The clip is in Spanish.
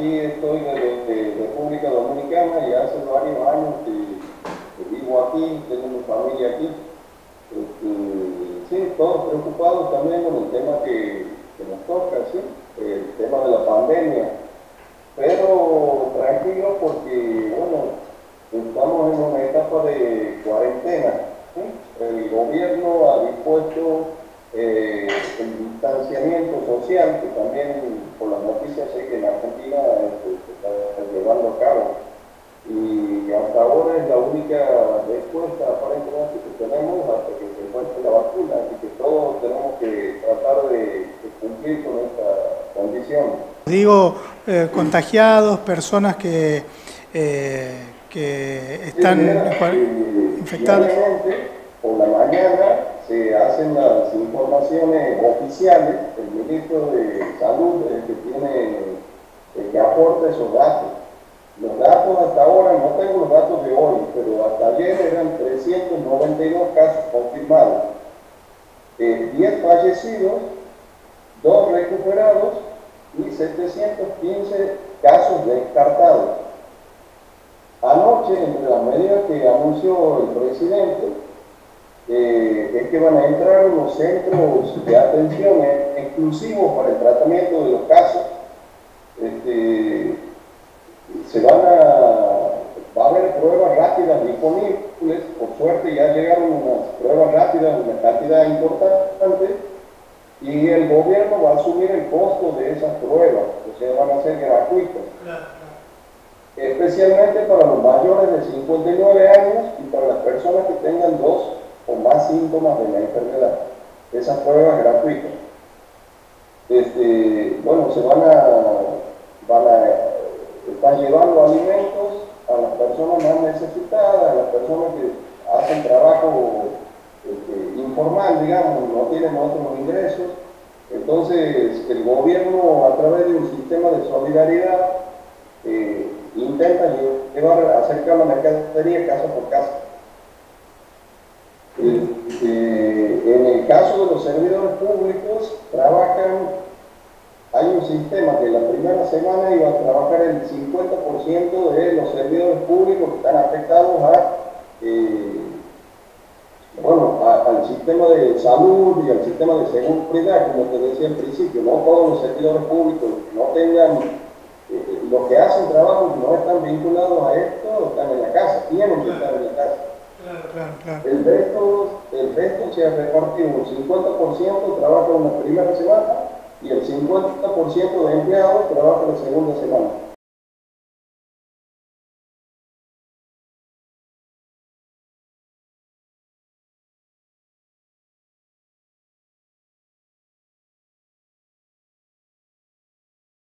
aquí estoy de, República Dominicana y hace varios años que, vivo aquí, tengo mi familia aquí. Este, sí, todos preocupados también con el tema que, nos toca, ¿sí? el tema de la pandemia. Pero tranquilo porque, bueno, estamos en una etapa de cuarentena. El gobierno ha dispuesto eh, distanciamiento social, que también por las noticias sé que en Argentina este, se está llevando a cabo. Y hasta ahora es la única respuesta aparentemente que tenemos hasta que se encuentre la vacuna, así que todos tenemos que tratar de, cumplir con esta condición. Digo, eh, contagiados, personas que, eh, que están infectadas. Por la mañana se hacen las informaciones oficiales, el ministro de Salud el que tiene, el que aporta esos datos. Los datos hasta ahora, no tengo los datos de hoy, pero hasta ayer eran 392 casos confirmados, 10 fallecidos, 2 recuperados y 715 casos descartados. Anoche, entre las medidas que anunció el presidente, eh, es que van a entrar unos centros de atención exclusivos para el tratamiento de los casos. Este, se van a, va a haber pruebas rápidas disponibles, por suerte ya llegaron unas pruebas rápidas, una cantidad importante, y el gobierno va a asumir el costo de esas pruebas, o sea, van a ser gratuitas. Especialmente para los mayores de 59 años y para las personas que tengan dos con más síntomas de la enfermedad. Esas pruebas gratuitas. Este, bueno, se van a, van a, están llevando alimentos a las personas más necesitadas, a las personas que hacen trabajo este, informal, digamos, no tienen otros ingresos. Entonces, el gobierno, a través de un sistema de solidaridad, eh, intenta llevar, acercar la mercadería casa por casa. Eh, en el caso de los servidores públicos, trabajan, hay un sistema que la primera semana iba a trabajar el 50% de los servidores públicos que están afectados a, eh, bueno, al sistema de salud y al sistema de seguridad, como te decía al principio, no todos los servidores públicos no tengan, eh, los que hacen trabajo no están vinculados a esto, están en la casa, tienen que estar en la casa. El, resto, el resto se ha repartido, un 50% trabaja en la primera semana y el 50% de empleados trabaja la segunda semana.